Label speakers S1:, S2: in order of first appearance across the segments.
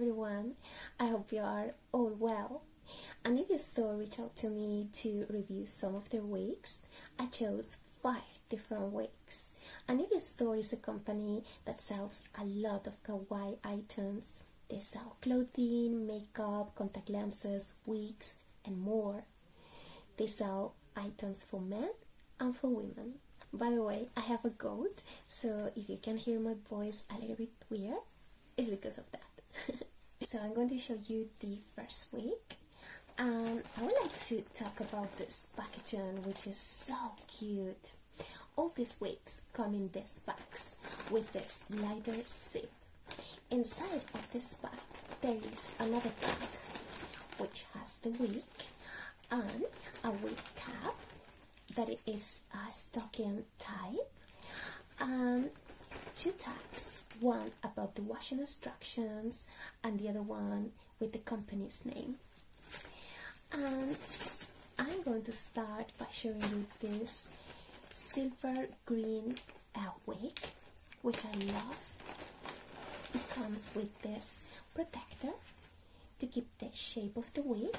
S1: everyone. I hope you are all well. Anibiu still reach out to me to review some of their wigs, I chose five different wigs. Anibiu store is a company that sells a lot of kawaii items, they sell clothing, makeup, contact lenses, wigs, and more. They sell items for men and for women. By the way, I have a goat, so if you can hear my voice a little bit weird, it's because of that. so I'm going to show you the first wig. And I would like to talk about this packaging, which is so cute. All these wigs come in this box with this lighter zip. Inside of this bag, there is another bag which has the wig and a wig cap that is a stocking type and two tags one about the washing instructions and the other one with the company's name. And I'm going to start by showing you this silver green uh, wig which I love. It comes with this protector to keep the shape of the wig.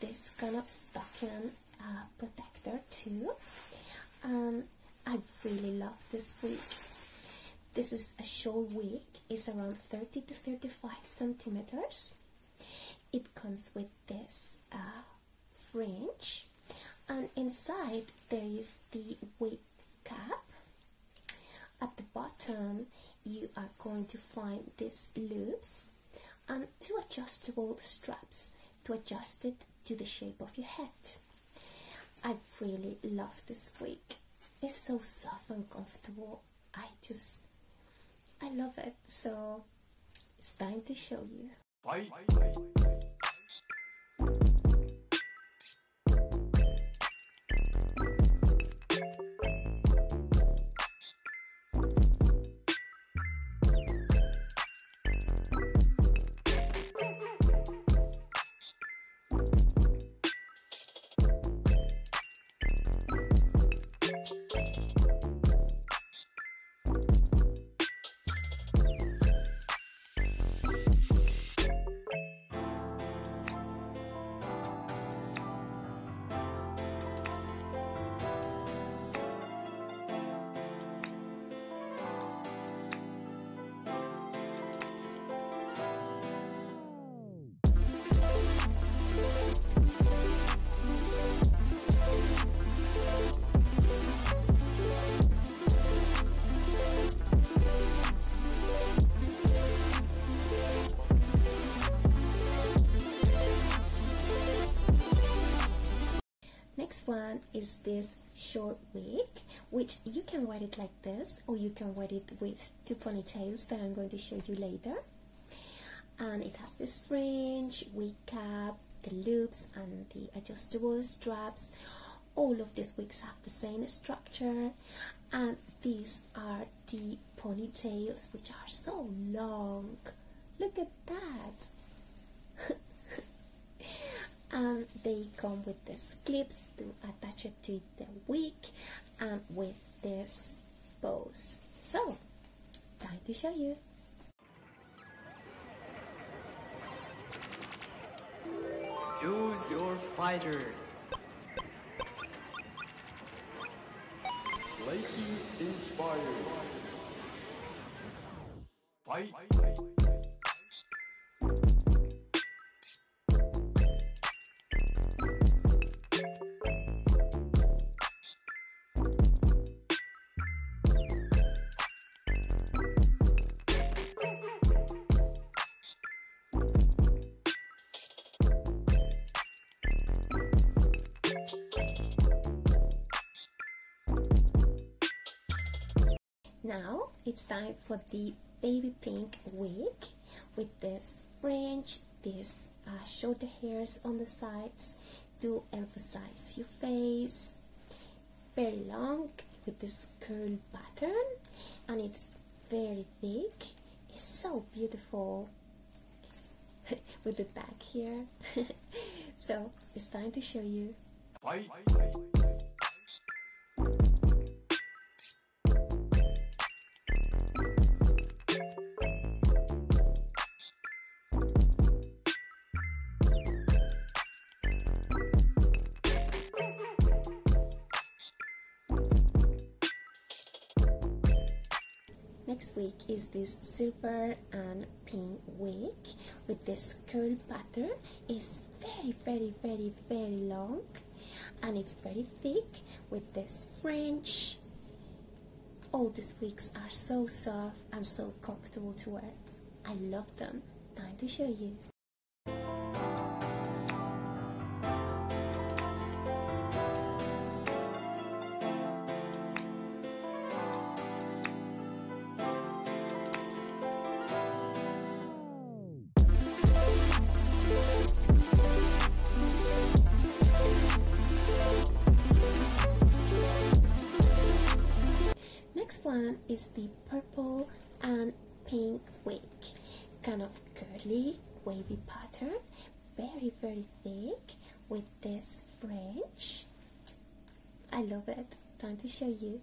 S1: This kind of stocking uh, protector too. And I really love this wig this is a short wig it's around 30 to 35 centimeters. It comes with this uh, fringe. And inside there is the wig cap. At the bottom you are going to find these loops and two adjustable straps to adjust it to the shape of your head. I really love this wig. It's so soft and comfortable. I just I love it so it's time to show you
S2: Bye.
S1: Next one is this short wig, which you can wear it like this, or you can wear it with two ponytails that I'm going to show you later. And it has this fringe, wig cap, the loops, and the adjustable straps. All of these wigs have the same structure, and these are the ponytails, which are so long. Look at that! and they come with these clips to attach it to the wig and with this bows so time to show you
S2: Choose your fighter.
S3: Lighting inspired.
S2: Fight.
S1: Now it's time for the baby pink wig with this fringe this uh, shoulder hairs on the sides to emphasize your face. Very long with this curl pattern and it's very thick. It's so beautiful. With the back here. So it's time to show you.
S2: Fight.
S1: Next wig is this silver and pink wig with this curl pattern. It's very, very, very, very long and it's very thick with this fringe. All these wigs are so soft and so comfortable to wear. I love them. Time to show you. One is the purple and pink wig. Kind of curly, wavy pattern. Very, very thick with this fringe. I love it. Time to show you.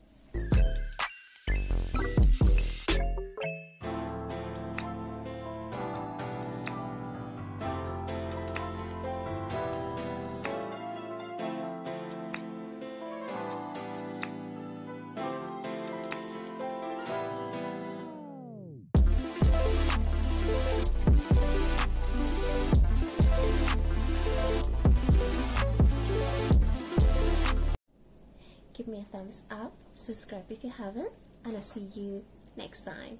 S1: Thumbs up, subscribe if you haven't, and I'll see you next time.